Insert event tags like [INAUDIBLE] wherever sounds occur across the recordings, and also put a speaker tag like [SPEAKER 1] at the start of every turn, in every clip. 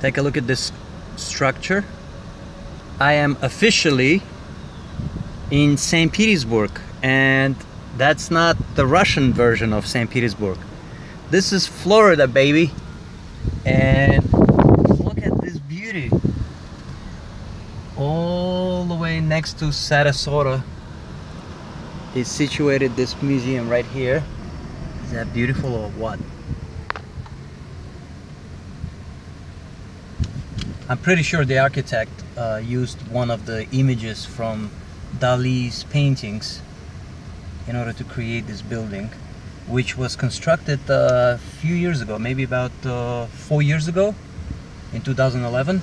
[SPEAKER 1] Take a look at this structure. I am officially in St. Petersburg, and that's not the Russian version of St. Petersburg. This is Florida, baby. And look at this beauty. All the way next to Sarasota is situated this museum right here. Is that beautiful or what? I'm pretty sure the architect uh, used one of the images from Dali's paintings in order to create this building, which was constructed uh, a few years ago, maybe about uh, four years ago, in 2011.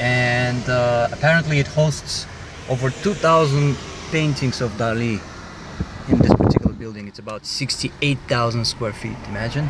[SPEAKER 1] And uh, apparently it hosts over 2,000 paintings of Dali in this particular building. It's about 68,000 square feet, imagine.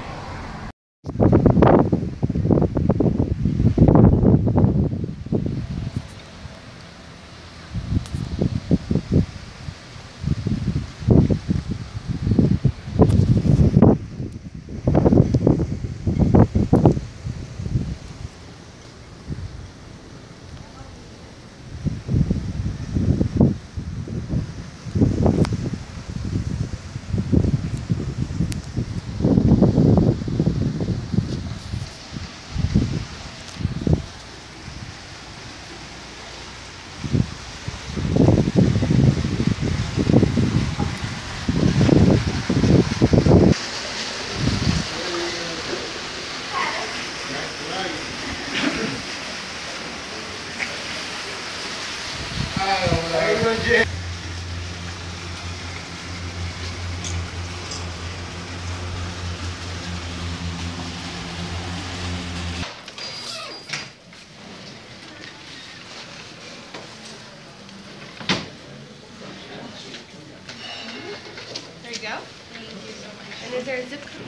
[SPEAKER 2] Is there a zip code?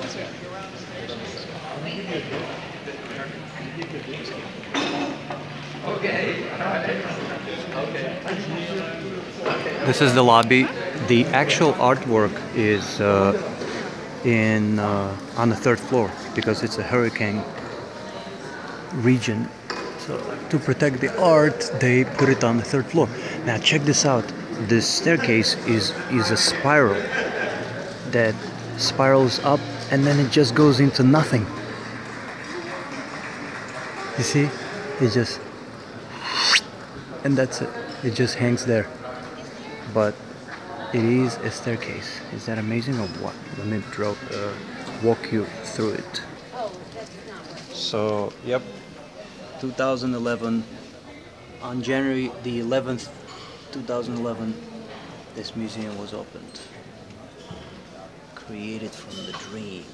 [SPEAKER 1] This is the lobby. The actual artwork is uh, in uh, on the third floor because it's a hurricane region. So to protect the art, they put it on the third floor. Now check this out. This staircase is is a spiral that spirals up and then it just goes into nothing. You see? It just and that's it. It just hangs there. But it is a staircase. Is that amazing or what? Let me drop, uh, walk you through it. So, yep, 2011, on January the 11th, 2011, this museum was opened. Created from the dream.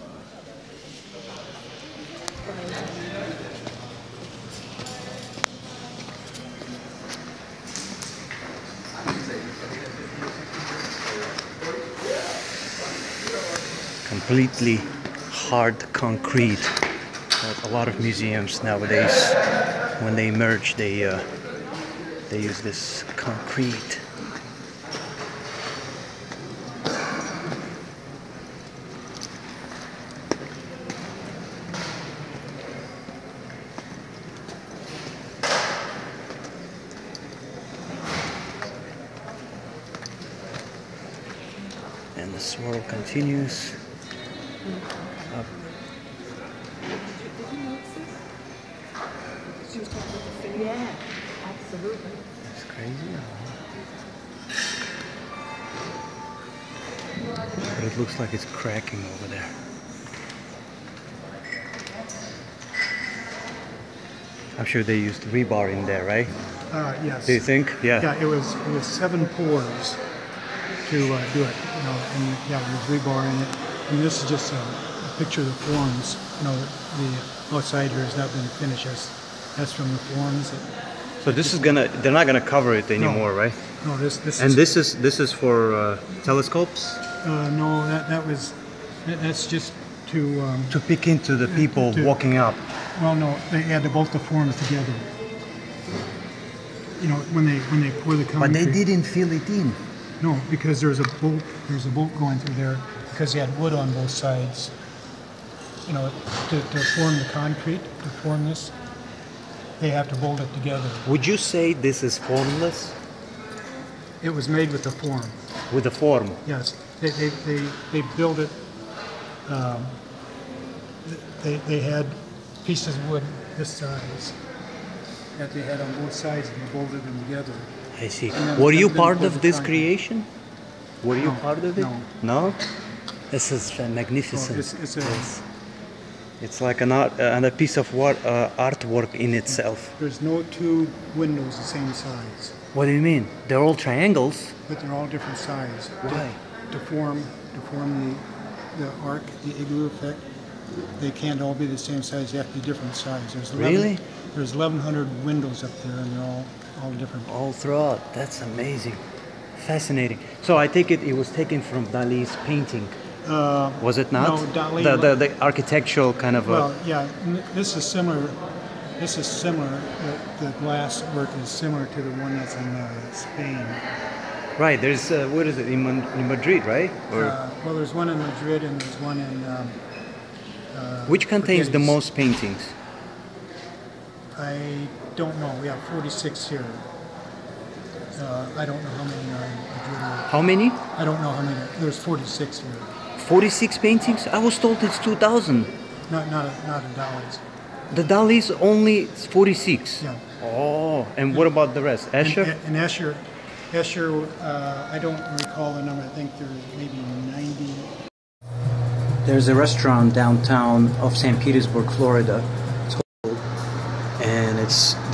[SPEAKER 1] completely hard concrete. A lot of museums nowadays, when they merge, they uh, they use this concrete. And the swirl continues up.
[SPEAKER 3] Yeah, absolutely.
[SPEAKER 1] It's crazy. But it looks like it's cracking over there. I'm sure they used rebar in there, right?
[SPEAKER 4] Uh, yes.
[SPEAKER 1] Do you think? Yeah.
[SPEAKER 4] Yeah, it was it was seven pours to uh, do it. You know, and yeah, there was rebar in it. And this is just a, a picture of the forms. You know, the outside here has not been finished. That's, that's from the forms.
[SPEAKER 1] So this is gonna, they're not gonna cover it anymore, right?
[SPEAKER 4] no, this this
[SPEAKER 1] And
[SPEAKER 4] is,
[SPEAKER 1] this is this is for uh, telescopes
[SPEAKER 4] uh, no, that that was that, that's just to um,
[SPEAKER 1] to peek into the people
[SPEAKER 4] to-
[SPEAKER 1] walking up.
[SPEAKER 4] well, no, they had to bolt the forms together. You know, when they when they pour the concrete.
[SPEAKER 1] But they didn't fill it in.
[SPEAKER 4] No, because there's a bolt, there's a bolt going through there, because they had wood on both sides. You know, to, to form the concrete, to form this, they have to bolt it together.
[SPEAKER 1] Would you say this is formless
[SPEAKER 4] It was made with the form.
[SPEAKER 1] with a form?
[SPEAKER 4] Yes, they, they, they, they build it, um, they, they had pieces of wood this size that they had on both sides and they bolted them together.
[SPEAKER 1] I see. Were you part of this
[SPEAKER 4] triangle.
[SPEAKER 1] creation? Were you
[SPEAKER 4] No,
[SPEAKER 1] part of it?
[SPEAKER 4] no.
[SPEAKER 1] No? This is magnificent.
[SPEAKER 4] it's, it's a,
[SPEAKER 1] Yes. It's like an art, uh, and a piece of war, uh, artwork in itself.
[SPEAKER 4] there's no two windows the same size,
[SPEAKER 1] What do you mean? They're all triangles?
[SPEAKER 4] but they're all different size. To-
[SPEAKER 1] Why?
[SPEAKER 4] To form, to form the, the arc, the igloo effect, they can't all be the same size, they have to be different size. There's 11
[SPEAKER 1] Really?
[SPEAKER 4] There's eleven hundred windows up there and they're all, all different.
[SPEAKER 1] All throughout. That's amazing. Fascinating. So I take it it was taken from Dali's painting.
[SPEAKER 4] Uh,
[SPEAKER 1] Was it not?
[SPEAKER 4] No, Dali-
[SPEAKER 1] The, the, the architectural kind of
[SPEAKER 4] Well, yeah, this is similar, this is similar, the, the glass work is similar to the one that's in uh, Spain.
[SPEAKER 1] Right, there's, uh, what is it, in, in Madrid, right? Or
[SPEAKER 4] Uh, well, there's one in Madrid and there's one in, um, uh,
[SPEAKER 1] Which contains the most paintings?
[SPEAKER 4] I don't know, we have forty-six here. Uh, I don't know how many are in Madrid.
[SPEAKER 1] How many?
[SPEAKER 4] I don't know how many, there's forty-six here,
[SPEAKER 1] 46 paintings? I was told it's 2,000.
[SPEAKER 4] not, not, a- not a dollars,
[SPEAKER 1] The Dali's only 46.
[SPEAKER 4] yeah.
[SPEAKER 1] Oh, and what about the rest?
[SPEAKER 4] And-
[SPEAKER 1] Escher?
[SPEAKER 4] And Escher, Escher, uh, I don't recall the number, I think there's maybe ninety,
[SPEAKER 1] There's a restaurant downtown of St. Petersburg, Florida.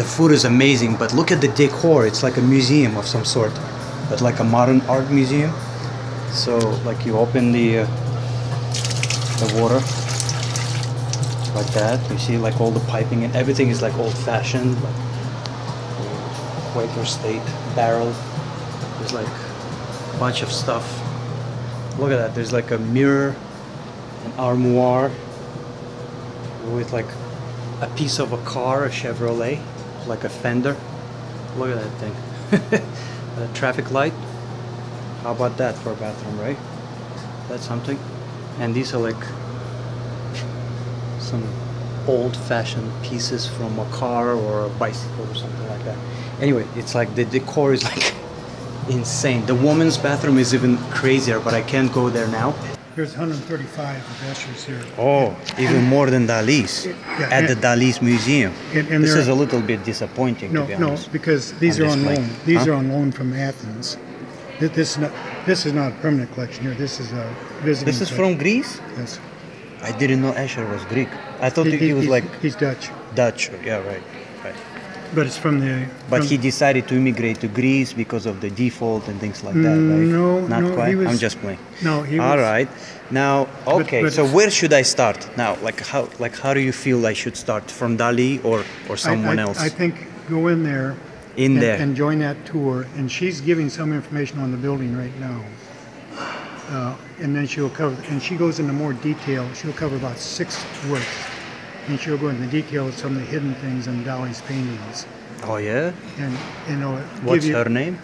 [SPEAKER 1] The food is amazing. But look at the decor; it's like a museum of some sort, but like a modern art museum. So, like you open the uh, the water like that. You see, like all the piping and everything is like old-fashioned, like Quaker State barrel. There's like a bunch of stuff. Look at that. There's like a mirror an armoire with like a piece of a car, a Chevrolet, like a fender. Look at that thing. [LAUGHS] a traffic light. How about that for a bathroom, right? That's something. And these are like [LAUGHS] some old-fashioned pieces from a car or a bicycle or something like that. Anyway, it's like the decor is like [LAUGHS] insane. The woman's bathroom is even crazier, but I can't go there now.
[SPEAKER 4] There's hundred and thirty-five of Eschers here.
[SPEAKER 1] Oh, even more than Dali's
[SPEAKER 4] Yeah,
[SPEAKER 1] at the
[SPEAKER 4] and-
[SPEAKER 1] Dali's museum.
[SPEAKER 4] And- and
[SPEAKER 1] this is a little bit disappointing,
[SPEAKER 4] No,
[SPEAKER 1] to be
[SPEAKER 4] no, because these
[SPEAKER 1] On
[SPEAKER 4] are on loan, these
[SPEAKER 1] Huh?
[SPEAKER 4] are on loan from Athens. This is not, this is not a permanent collection here, this is a visiting.
[SPEAKER 1] This is
[SPEAKER 4] collection.
[SPEAKER 1] from Greece.
[SPEAKER 4] Yes.
[SPEAKER 1] I didn't know Escher was Greek. I thought
[SPEAKER 4] He-
[SPEAKER 1] he,
[SPEAKER 4] he-
[SPEAKER 1] was
[SPEAKER 4] he's-
[SPEAKER 1] like
[SPEAKER 4] He's Dutch,
[SPEAKER 1] Dutch. Yeah, right, right.
[SPEAKER 4] But it's from the.
[SPEAKER 1] But
[SPEAKER 4] from-
[SPEAKER 1] he decided to immigrate to Greece because of the default and things like that, right?
[SPEAKER 4] Mm, No,
[SPEAKER 1] not
[SPEAKER 4] no,
[SPEAKER 1] quite.
[SPEAKER 4] was-
[SPEAKER 1] I'm just playing.
[SPEAKER 4] No, he
[SPEAKER 1] All
[SPEAKER 4] was-
[SPEAKER 1] right. Now, okay.
[SPEAKER 4] but
[SPEAKER 1] so where should I start now? Like how? Like how do you feel I should start from Dali or or
[SPEAKER 4] I-
[SPEAKER 1] someone
[SPEAKER 4] I-
[SPEAKER 1] else?
[SPEAKER 4] I think go in there.
[SPEAKER 1] In
[SPEAKER 4] and-
[SPEAKER 1] there.
[SPEAKER 4] And join that tour, and she's giving some information on the building right now. Uh, And then she'll cover, and she goes into more detail, she'll cover about six works. And she'll go into detail of some of the hidden things in Dali's paintings.
[SPEAKER 1] oh yeah.
[SPEAKER 4] And, you know, give
[SPEAKER 1] What's
[SPEAKER 4] you-
[SPEAKER 1] her name?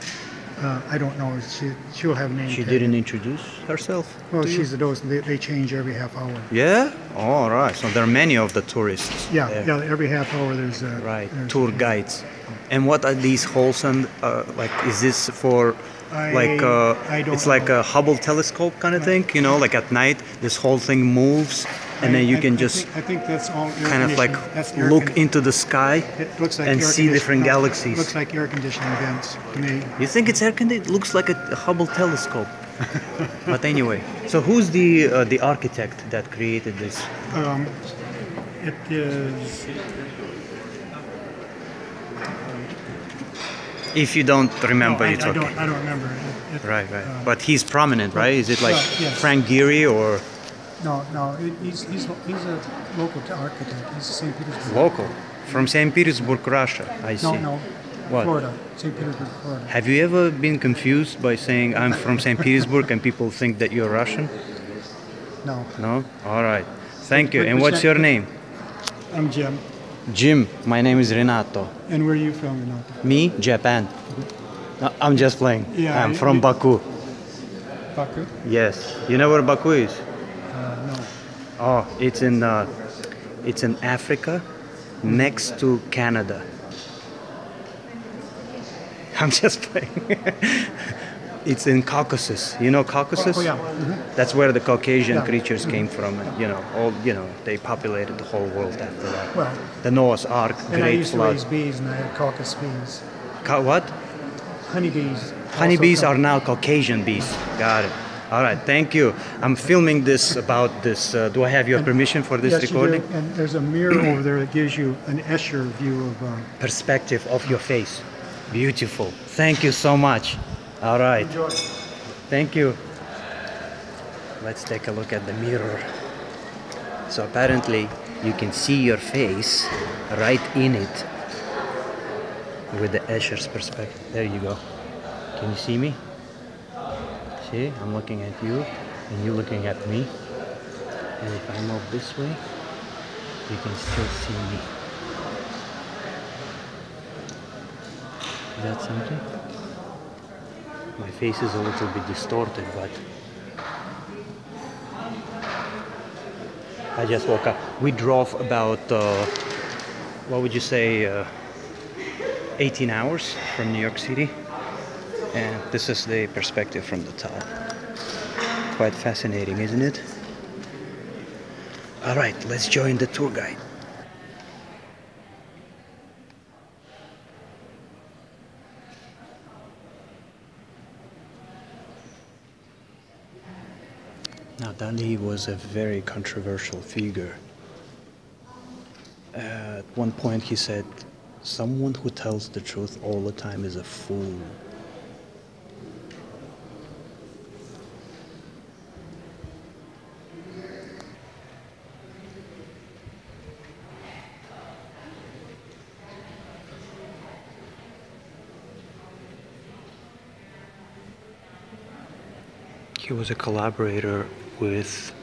[SPEAKER 4] Uh, I don't know, she, she'll have a name
[SPEAKER 1] She
[SPEAKER 4] tag.
[SPEAKER 1] didn't introduce herself.
[SPEAKER 4] Well,
[SPEAKER 1] to you?
[SPEAKER 4] she's a those, they, they change every half hour.
[SPEAKER 1] Yeah. All right. So there are many of the tourists.
[SPEAKER 4] Yeah,
[SPEAKER 1] there.
[SPEAKER 4] yeah, every half hour there's a.
[SPEAKER 1] Right.
[SPEAKER 4] there's-
[SPEAKER 1] Tour guides. And what are these holes and uh, like? Is this for
[SPEAKER 4] I-
[SPEAKER 1] like uh,
[SPEAKER 4] I don't
[SPEAKER 1] it's like a Hubble telescope kind of thing? You know, like at night this whole thing moves, and then you
[SPEAKER 4] I-
[SPEAKER 1] can
[SPEAKER 4] I
[SPEAKER 1] just
[SPEAKER 4] think- I think that's all
[SPEAKER 1] kind of like. Look into the sky.
[SPEAKER 4] Like
[SPEAKER 1] and see different
[SPEAKER 4] no,
[SPEAKER 1] galaxies.
[SPEAKER 4] Looks like air conditioning vents to me.
[SPEAKER 1] You think it's air conditioned? It looks like a, a Hubble telescope. [LAUGHS] but anyway, so who's the uh, the architect that created this?
[SPEAKER 4] Um, it is.
[SPEAKER 1] If you don't remember,
[SPEAKER 4] no, I,
[SPEAKER 1] it's
[SPEAKER 4] I
[SPEAKER 1] okay.
[SPEAKER 4] don't. I don't remember. It, it,
[SPEAKER 1] Right, right.
[SPEAKER 4] um,
[SPEAKER 1] but he's prominent, right? Is it like
[SPEAKER 4] Right, yes.
[SPEAKER 1] Frank Gehry or
[SPEAKER 4] no, no. It, he's he's he's a local architect. He's St. Petersburg.
[SPEAKER 1] local from St. Petersburg, Russia? I see.
[SPEAKER 4] No, no.
[SPEAKER 1] What?
[SPEAKER 4] Florida. St. Petersburg, Florida.
[SPEAKER 1] Have you ever been confused by saying I'm from St. Petersburg and people think that you're Russian?
[SPEAKER 4] No,
[SPEAKER 1] No? All right. Thank you. And what's your name?
[SPEAKER 4] I'm Jim.
[SPEAKER 1] Jim. My name is Renato.
[SPEAKER 4] And where are you from, Renato?
[SPEAKER 1] Me, Japan. No, I'm just playing.
[SPEAKER 4] Yeah,
[SPEAKER 1] I'm from Baku.
[SPEAKER 4] Baku?
[SPEAKER 1] Yes. You know where Baku is? Oh, it's in uh, it's in Africa, next to Canada. [LAUGHS] I'm just playing. [LAUGHS] it's in Caucasus. You know Caucasus?
[SPEAKER 4] Oh, yeah. mhm.
[SPEAKER 1] That's where the Caucasian
[SPEAKER 4] Yeah.
[SPEAKER 1] creatures came from, and you know, all you know, they populated the whole world after that.
[SPEAKER 4] Well,
[SPEAKER 1] the Noah's Ark,
[SPEAKER 4] and I
[SPEAKER 1] great
[SPEAKER 4] used to
[SPEAKER 1] flood.
[SPEAKER 4] raise bees, and I had caucus bees.
[SPEAKER 1] Ca- what?
[SPEAKER 4] Honeybees.
[SPEAKER 1] Honeybees are now Caucasian bees. Got it. All right, thank you. I'm filming this about this. Uh, do I have your permission for this
[SPEAKER 4] yes, you do.
[SPEAKER 1] recording?
[SPEAKER 4] And there's a mirror over there that gives you an Escher view of. Uh,
[SPEAKER 1] Perspective of your face. Beautiful. Thank you so much. All right.
[SPEAKER 4] enjoy.
[SPEAKER 1] Thank you. Let's take a look at the mirror. So apparently you can see your face right in it with the Escher's perspective. There you go. Can you see me? See, I'm looking at you and you're looking at me. And if I move this way, you can still see me. Is that something? My face is a little bit distorted, but I just woke up. We drove about, uh, what would you say, uh, 18 hours from New York City, and this is the perspective from the top. Quite fascinating, isn't it? All right, let's join the tour guide. Now, Dali was a very controversial figure. at one point, he said, Someone who tells the truth all the time is a fool. Was a collaborator with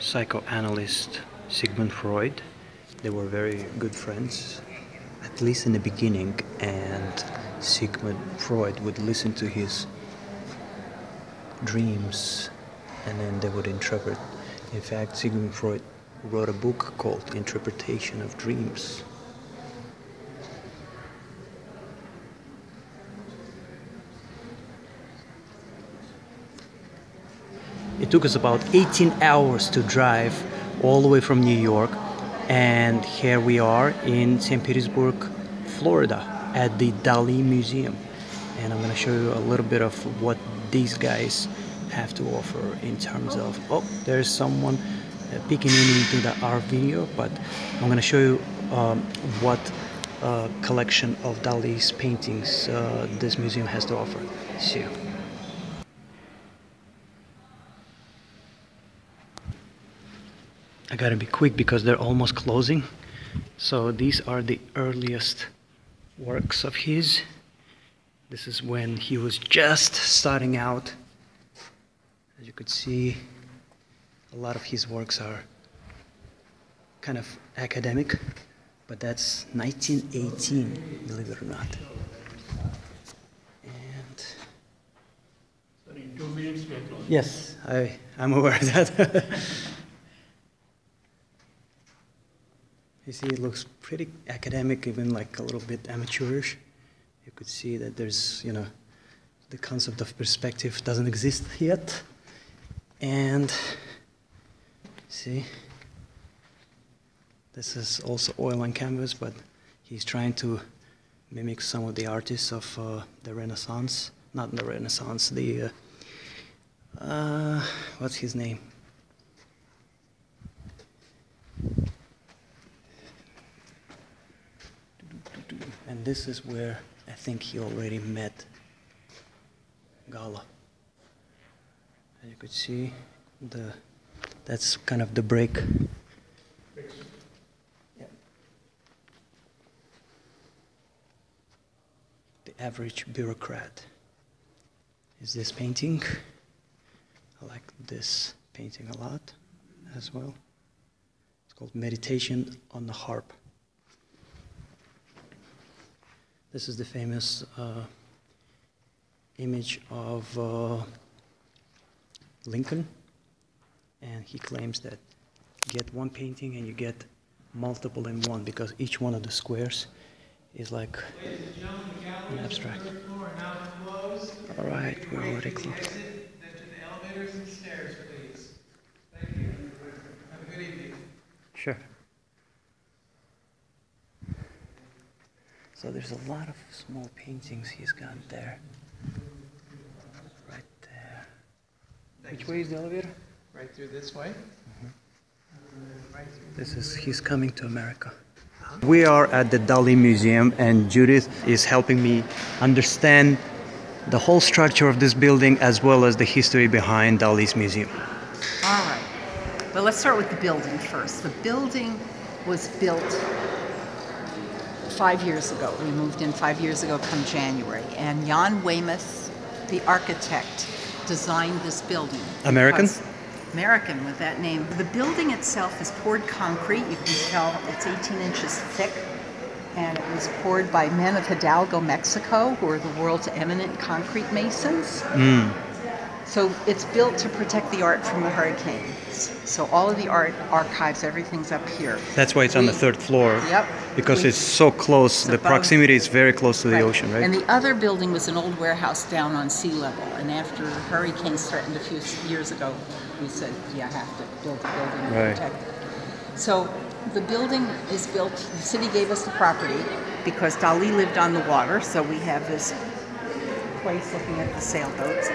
[SPEAKER 1] psychoanalyst Sigmund Freud. They were very good friends, at least in the beginning, and Sigmund Freud would listen to his dreams and then they would interpret. In fact, Sigmund Freud wrote a book called Interpretation of Dreams. It took us about 18 hours to drive all the way from New York, and here we are in St. Petersburg, Florida, at the Dali Museum. And I'm going to show you a little bit of what these guys have to offer in terms of. Oh, there's someone uh, peeking in into the our video, but I'm going to show you um, what uh, collection of Dali's paintings uh, this museum has to offer. See you. I gotta be quick because they're almost closing. So these are the earliest works of his. This is when he was just starting out. As you could see, a lot of his works are kind of academic, but that's 1918, believe it or not. And yes, I, I'm aware of that. [LAUGHS] You see, it looks pretty academic, even like a little bit amateurish. You could see that there's, you know, the concept of perspective doesn't exist yet. And see, this is also oil on canvas, but he's trying to mimic some of the artists of uh, the Renaissance. Not the Renaissance, the, uh, uh, what's his name? And this is where I think he already met Gala. As you could see, the that's kind of the break. The average bureaucrat is this painting. I like this painting a lot as well. It's called Meditation on the Harp. This is the famous uh, image of uh, Lincoln, and he claims that get one painting and you get multiple in one because each one of the squares is like an abstract. All right, we're already close.
[SPEAKER 5] Then to the elevators and stairs, please. Thank you. Have a good evening.
[SPEAKER 1] Sure. So there's a lot of small paintings he's got there. Right there. Which way is the elevator?
[SPEAKER 5] Right through this way. Mm-hmm. Right through.
[SPEAKER 1] This is he's coming to America. Uh-huh. We are at the Dali Museum and Judith is helping me understand the whole structure of this building as well as the history behind Dali's museum.
[SPEAKER 3] All right. Well, let's start with the building first. The building was built five years ago. We moved in five years ago come January. And Yann Weymouth, the architect, designed this building.
[SPEAKER 1] American?
[SPEAKER 3] American with that name. The building itself is poured concrete. You can tell it's 18 inches thick. And it was poured by men of Hidalgo, Mexico, who are the world's eminent concrete masons. Hmm. So it's built to protect the art from the hurricanes. So all of the art archives, everything's up here.
[SPEAKER 1] That's why it's on the third floor.
[SPEAKER 3] Yep.
[SPEAKER 1] Because
[SPEAKER 3] We-
[SPEAKER 1] it's so close, the
[SPEAKER 3] above-
[SPEAKER 1] proximity is very close to the
[SPEAKER 3] Right.
[SPEAKER 1] ocean, right?
[SPEAKER 3] And the other building was an old warehouse down on sea level. And after hurricanes threatened a few years ago, we said, you have to build a building and
[SPEAKER 1] Right.
[SPEAKER 3] protect it. So the building is built, the city gave us the property because Dali lived on the water. So we have this place looking at the sailboats.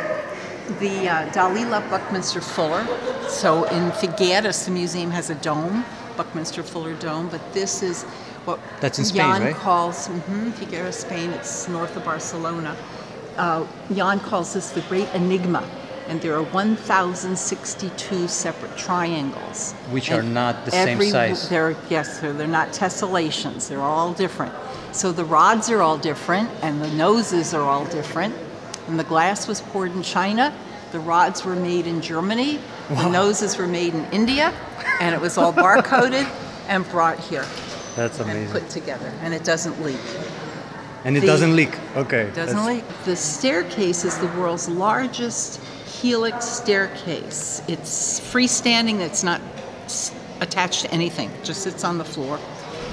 [SPEAKER 3] The uh, Dali loved Buckminster Fuller. So in Figueres, the museum has a dome, Buckminster Fuller Dome, but this is what
[SPEAKER 1] That's in Spain,
[SPEAKER 3] Yann
[SPEAKER 1] right?
[SPEAKER 3] calls mhm, Figueres, Spain. It's north of Barcelona. Uh, Yann calls this the Great Enigma, and there are 1,062 separate triangles,
[SPEAKER 1] Which are not the same size.
[SPEAKER 3] They're yes, they're, they're not tessellations. They're all different. So the rods are all different, and the noses are all different. And the glass was poured in China. The rods were made in Germany. The noses were made in India, and it was all barcoded [LAUGHS] and brought here
[SPEAKER 1] That's
[SPEAKER 3] and
[SPEAKER 1] amazing.
[SPEAKER 3] put together, and it doesn't leak.
[SPEAKER 1] And it
[SPEAKER 3] the-
[SPEAKER 1] doesn't leak. Okay.
[SPEAKER 3] Doesn't
[SPEAKER 1] that's-
[SPEAKER 3] leak. The staircase is the world's largest helix staircase. It's freestanding. It's not attached to anything. It just sits on the floor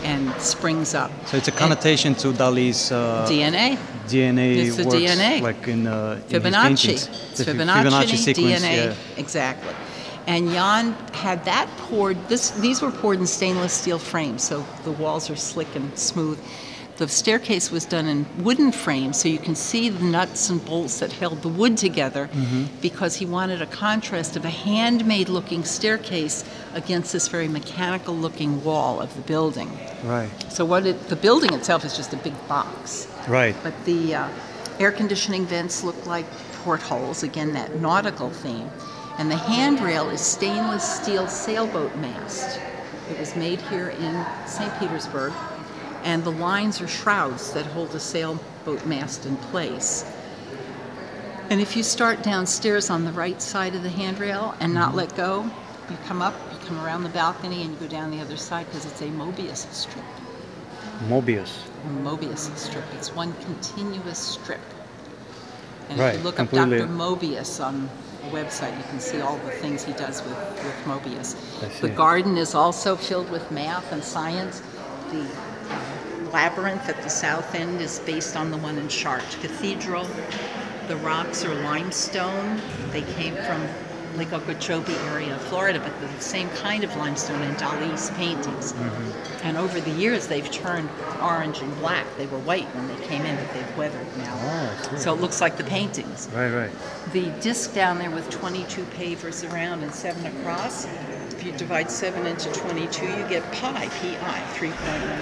[SPEAKER 3] and springs up.
[SPEAKER 1] So it's a connotation to Dali's uh,
[SPEAKER 3] DNA.
[SPEAKER 1] DNA
[SPEAKER 3] It's the
[SPEAKER 1] works,
[SPEAKER 3] DNA.
[SPEAKER 1] like in, uh, in
[SPEAKER 3] Fibonacci.
[SPEAKER 1] paintings.
[SPEAKER 3] It's
[SPEAKER 1] The Fi-
[SPEAKER 3] Fibonacci,
[SPEAKER 1] sequence,
[SPEAKER 3] DNA.
[SPEAKER 1] yeah.
[SPEAKER 3] Exactly. And Yann had that poured. This, these were poured in stainless steel frames, so the walls are slick and smooth. The staircase was done in wooden frames, so you can see the nuts and bolts that held the wood together,
[SPEAKER 1] Mm-hmm.
[SPEAKER 3] because he wanted a contrast of a handmade-looking staircase against this very mechanical-looking wall of the building.
[SPEAKER 1] Right.
[SPEAKER 3] So what it, the building itself is just a big box.
[SPEAKER 1] Right.
[SPEAKER 3] But the uh, air conditioning vents look like portholes, again, that nautical theme. And the handrail is stainless steel sailboat mast. It was made here in St. Petersburg. And the lines are shrouds that hold the sailboat mast in place. And if you start downstairs on the right side of the handrail and not let go, you come up, you come around the balcony, and you go down the other side because it's a Mobius strip.
[SPEAKER 1] Mobius.
[SPEAKER 3] Mobius strip. It's one continuous strip. And
[SPEAKER 1] Right,
[SPEAKER 3] if you look
[SPEAKER 1] completely.
[SPEAKER 3] up Dr. Mobius on the website, you can see all the things he does with, with Mobius. The garden is also filled with math and science. The labyrinth at the south end is based on the one in Chartres Cathedral. The rocks are limestone. They came from Lake Okeechobee area of Florida, but the same kind of limestone in Dali's paintings.
[SPEAKER 1] Mm-hmm.
[SPEAKER 3] And over the years, they've turned orange and black. They were white when they came in, but they've weathered now.
[SPEAKER 1] Oh,
[SPEAKER 3] so it looks like the paintings.
[SPEAKER 1] Right, right.
[SPEAKER 3] The disc down there with 22 pavers around and seven across. If you divide seven into 22, you get pi, pi, 3.1.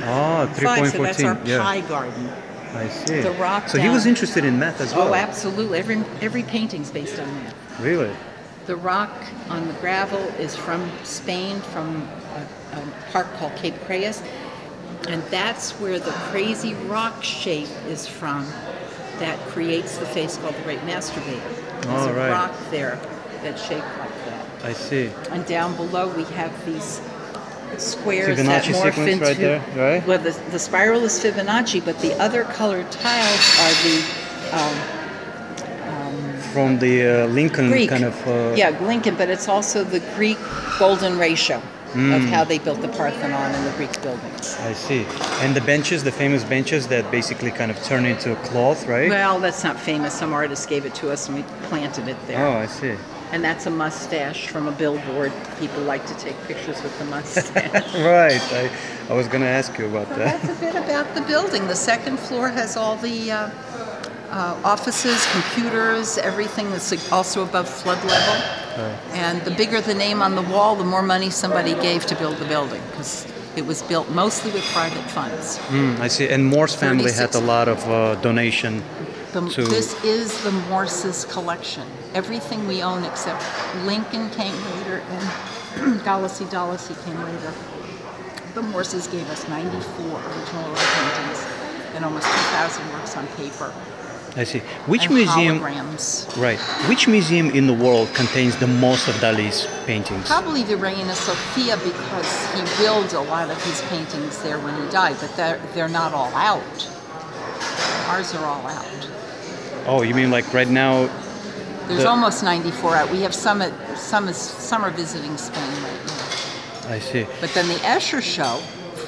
[SPEAKER 1] Oh,
[SPEAKER 3] So that's our
[SPEAKER 1] 3.14, yeah.
[SPEAKER 3] pi garden.
[SPEAKER 1] I see.
[SPEAKER 3] The rock
[SPEAKER 1] so he was interested in math as well.
[SPEAKER 3] Oh, absolutely. Every every painting's based on that.
[SPEAKER 1] Really?
[SPEAKER 3] The rock on the gravel is from Spain, from a, a park called Cape Creus, and that's where the crazy rock shape is from that creates the face called the Great Masturbator. There's a
[SPEAKER 1] right.
[SPEAKER 3] rock there that's shaped like.
[SPEAKER 1] I see.
[SPEAKER 3] And down below we have these squares
[SPEAKER 1] Fibonacci
[SPEAKER 3] that morph into.
[SPEAKER 1] right there, right?
[SPEAKER 3] Well, the, the spiral is Fibonacci, but the other colored tiles are the um,
[SPEAKER 1] From the uh, Lincoln
[SPEAKER 3] Greek.
[SPEAKER 1] kind of. Uh,
[SPEAKER 3] yeah Lincoln, but it's also the Greek golden ratio. of how they built the Parthenon and the Greek buildings.
[SPEAKER 1] I see. And the benches, the famous benches that basically kind of turn into a cloth, right?
[SPEAKER 3] Well, that's not famous. Some artist gave it to us and we planted it there.
[SPEAKER 1] Oh, I see.
[SPEAKER 3] And that's a mustache from a billboard. People like to take pictures with the mustache. [LAUGHS]
[SPEAKER 1] Right. I, I was going to ask you about
[SPEAKER 3] So
[SPEAKER 1] that.
[SPEAKER 3] that's a bit about the building. The second floor has all the uh, uh, offices, computers, everything that's also above flood level. And the bigger the name on the wall, the more money somebody gave to build the building because it was built mostly with private funds.
[SPEAKER 1] Mm, I see. And Morse family had a lot of uh, donation.
[SPEAKER 3] The,
[SPEAKER 1] To-
[SPEAKER 3] This is the Morse's collection. Everything we own except Lincoln came later and [CLEARS THROAT] Dallasy Dallasy came later. The Morses gave us 94 original oil paintings and almost 2,000 works on paper.
[SPEAKER 1] I see. Which museum?
[SPEAKER 3] Holograms.
[SPEAKER 1] Right. Which museum in the world contains the most of Dali's paintings?
[SPEAKER 3] Probably the Reina Sofia because he willed a lot of his paintings there when he died, but they're, they're not all out. Ours are all out.
[SPEAKER 1] Oh, you mean like right now?
[SPEAKER 3] There's
[SPEAKER 1] The-
[SPEAKER 3] almost 94 out. We have some at some is are visiting Spain right now.
[SPEAKER 1] I see.
[SPEAKER 3] But then the Escher show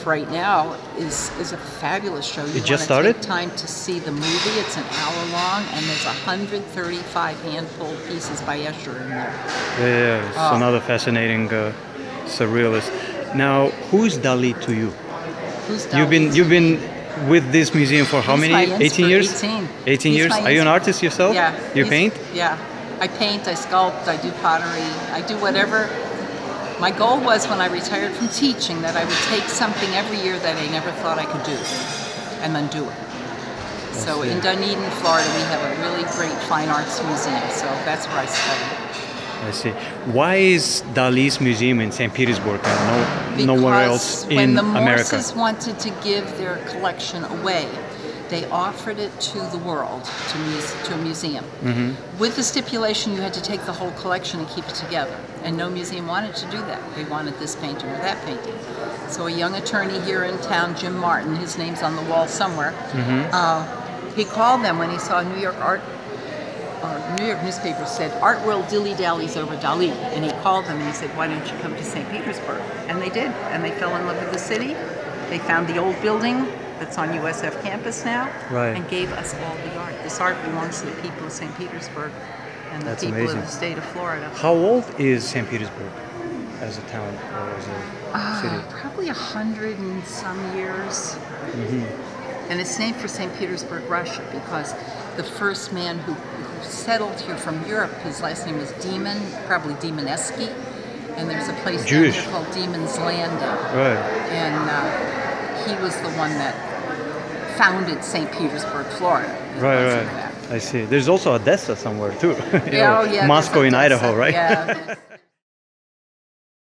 [SPEAKER 3] right now is is a fabulous show. You
[SPEAKER 1] It just started?
[SPEAKER 3] Time to see the movie. It's an hour long, and there's 135 hand-pulled pieces by Escher in there.
[SPEAKER 1] Yeah, yeah, it's
[SPEAKER 3] Oh.
[SPEAKER 1] another fascinating uh, surrealist. Now, who's Dali to you?
[SPEAKER 3] Who's
[SPEAKER 1] You've been you've been with this museum for how
[SPEAKER 3] He's
[SPEAKER 1] many? 18
[SPEAKER 3] inspi-
[SPEAKER 1] years.
[SPEAKER 3] 18.
[SPEAKER 1] 18
[SPEAKER 3] He's
[SPEAKER 1] years. Are you an artist yourself?
[SPEAKER 3] Yeah.
[SPEAKER 1] You
[SPEAKER 3] he's-
[SPEAKER 1] paint?
[SPEAKER 3] Yeah. I paint, I sculpt, I do pottery, I do whatever. My goal was when I retired from teaching that I would take something every year that I never thought I could do and then do it. So in Dunedin, Florida, we have a really great fine arts museum, so that's where I studied.
[SPEAKER 1] I see. Why is Dali's museum in St. Petersburg and no, nowhere else
[SPEAKER 3] Because when the
[SPEAKER 1] America?
[SPEAKER 3] Morses wanted to give their collection away, they offered it to the world, to, muse- to a museum.
[SPEAKER 1] Mm-hmm.
[SPEAKER 3] With the stipulation you had to take the whole collection and keep it together. And no museum wanted to do that. They wanted this painting or that painting. So a young attorney here in town, Jim Martin, his name's on the wall somewhere,
[SPEAKER 1] Mm-hmm.
[SPEAKER 3] uh, he called them when he saw New York art uh, New York newspaper said Art World dilly dallies over Dali, and he called them and he said, "Why don't you come to St. Petersburg?" And they did, and they fell in love with the city. They found the old building that's on USF campus now,
[SPEAKER 1] Right.
[SPEAKER 3] and gave us all the art. This art belongs to the people of St. Petersburg and the
[SPEAKER 1] That's
[SPEAKER 3] people
[SPEAKER 1] amazing.
[SPEAKER 3] of the state of Florida.
[SPEAKER 1] How old is St. Petersburg as a town or as a
[SPEAKER 3] Uh,
[SPEAKER 1] city?
[SPEAKER 3] probably a hundred and some years.
[SPEAKER 1] Mm-hmm.
[SPEAKER 3] And it's named for St. Petersburg, Russia, because the first man who, who settled here from Europe, his last name was Demon, probably Demoneski. And there's a place down here called Demens Landing.
[SPEAKER 1] Right.
[SPEAKER 3] And uh, he was the one that founded St. Petersburg, Florida.
[SPEAKER 1] Right, right. I see. There's also Odessa somewhere too.
[SPEAKER 3] Yeah, [LAUGHS] oh, yeah,
[SPEAKER 1] Moscow in. Idaho, right?
[SPEAKER 3] Yeah. [LAUGHS]